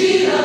She